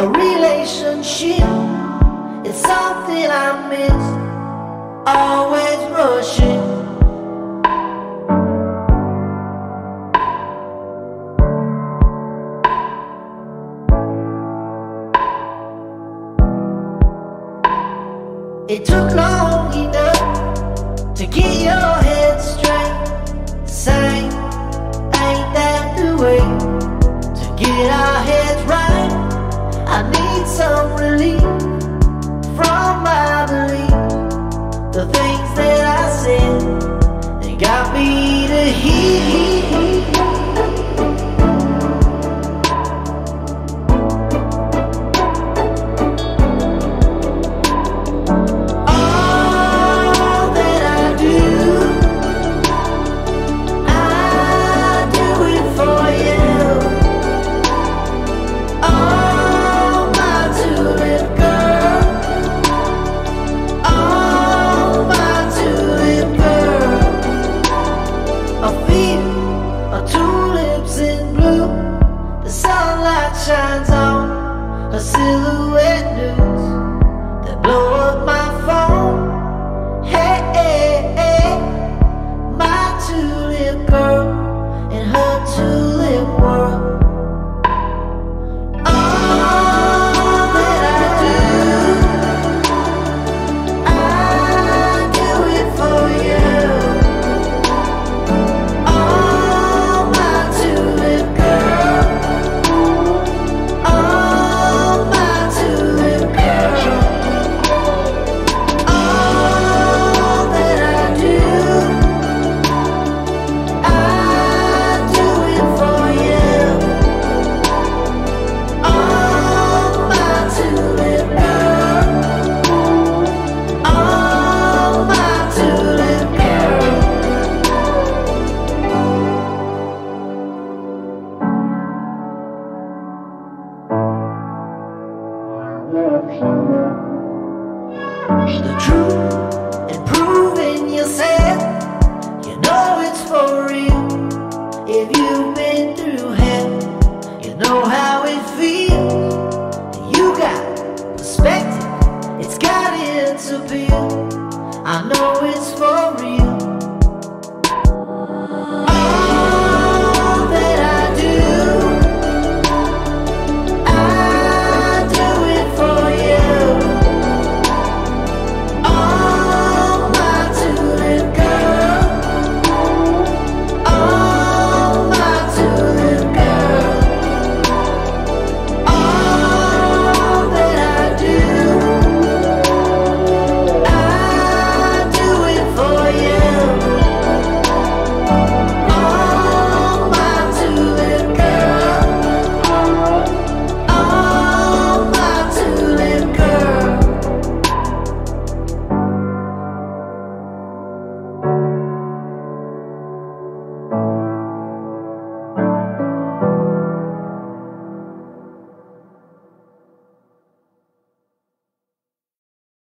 a relationship. It's something I miss, always rushing. It took long I need some relief from my belief. The things that I said, got me. A silhouette news that blow up my Be truth and proving yourself. You know it's for real. If you've been through hell, you know how it feels. You got perspective, it's got its appeal. I know.